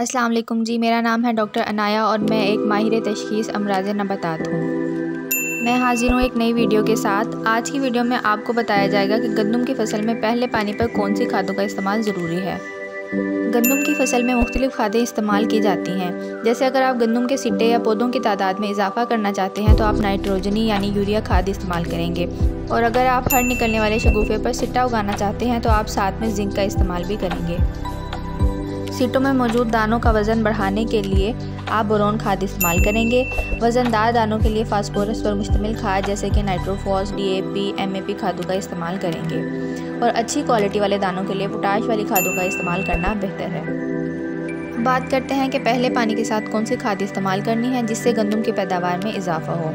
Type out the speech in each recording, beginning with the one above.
अस्सलाम वालेकुम जी, मेरा नाम है डॉक्टर अनाया और मैं एक माहिर तशखीस अमराज नबतात हूँ। मैं हाजिर हूँ एक नई वीडियो के साथ। आज की वीडियो में आपको बताया जाएगा कि गंदम की फ़सल में पहले पानी पर कौन सी खादों का इस्तेमाल ज़रूरी है। गंदम की फ़सल में मुख्तलिफ़ खादें इस्तेमाल की जाती हैं। जैसे अगर आप गंदम के सिट्टे या पौधों की तादाद में इजाफा करना चाहते हैं तो आप नाइट्रोजनी यानी यूरिया खाद इस्तेमाल करेंगे। और अगर आप हर निकलने वाले शगुफे पर सिट्टा उगाना चाहते हैं तो आप साथ में जिंक का इस्तेमाल भी करेंगे। सीटों में मौजूद दानों का वज़न बढ़ाने के लिए आप बोरोन खाद इस्तेमाल करेंगे। वज़नदार दानों के लिए फास्फोरस पर मुश्तमिल खाद जैसे कि नाइट्रोफॉस डीएपी एमएपी खादों का इस्तेमाल करेंगे। और अच्छी क्वालिटी वाले दानों के लिए पोटाश वाली खादों का इस्तेमाल करना बेहतर है। बात करते हैं कि पहले पानी के साथ कौन सी खाद इस्तेमाल करनी है जिससे गंदम की पैदावार में इजाफा हो।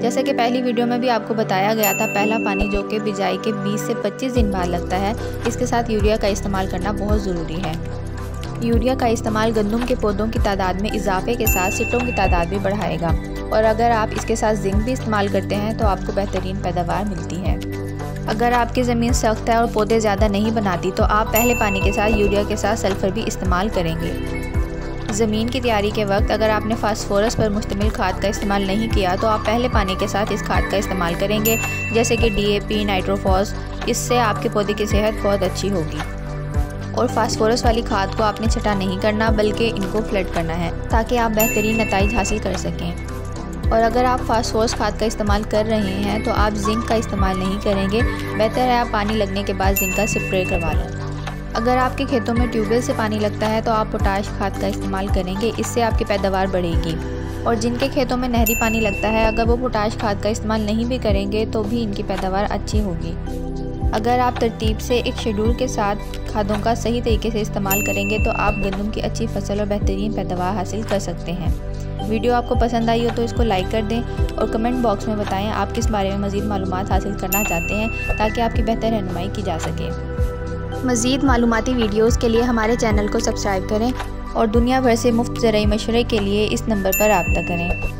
जैसे कि पहली वीडियो में भी आपको बताया गया था, पहला पानी जो कि बिजाई के 20 से 25 दिन बाद लगता है, इसके साथ यूरिया का इस्तेमाल करना बहुत ज़रूरी है। यूरिया का इस्तेमाल गंदम के पौधों की तादाद में इजाफे के साथ सिटों की तादाद भी बढ़ाएगा। और अगर आप इसके साथ जिंक भी इस्तेमाल करते हैं तो आपको बेहतरीन पैदावार मिलती है। अगर आपकी ज़मीन सख्त है और पौधे ज़्यादा नहीं बनाती तो आप पहले पानी के साथ यूरिया के साथ सल्फ़र भी इस्तेमाल करेंगे। ज़मीन की तैयारी के वक्त अगर आपने फास्फोरस पर मुश्तमिल खाद का इस्तेमाल नहीं किया तो आप पहले पानी के साथ इस खाद का इस्तेमाल करेंगे, जैसे कि डीएपी नाइट्रोफॉस इससे आपके पौधे की सेहत बहुत अच्छी होगी। और फास्फोरस वाली खाद को आपने छटा नहीं करना, बल्कि इनको फ्लड करना है, ताकि आप बेहतरीन नतज हासिल कर सकें। और अगर आप फास्फोरस खाद का इस्तेमाल कर रहे हैं तो आप जिंक का इस्तेमाल नहीं करेंगे। बेहतर है आप पानी लगने के बाद जिंक का स्प्रे करवा लें। अगर आपके खेतों में ट्यूबवेल से पानी लगता है तो आप पोटाश खाद का इस्तेमाल करेंगे, इससे आपकी पैदावार बढ़ेगी। और जिनके खेतों में नहरी पानी लगता है, अगर वो पोटाश खाद का इस्तेमाल नहीं भी करेंगे तो भी इनकी पैदावार अच्छी होगी। अगर आप तरतीब से एक शेड्यूल के साथ खादों का सही तरीके से इस्तेमाल करेंगे तो आप गंदम की अच्छी फ़सल और बेहतरीन पैदावार हासिल कर सकते हैं। वीडियो आपको पसंद आई हो तो इसको लाइक कर दें और कमेंट बॉक्स में बताएँ आप किस बारे में मज़ीद मालूम हासिल करना चाहते हैं, ताकि आपकी बेहतर रहनुमाई की जा सके। मज़ीद मालूमती वीडियोज़ के लिए हमारे चैनल को सब्सक्राइब करें और दुनिया भर से मुफ़्त ज़रिए मशरे के लिए इस नंबर पर रबता करें।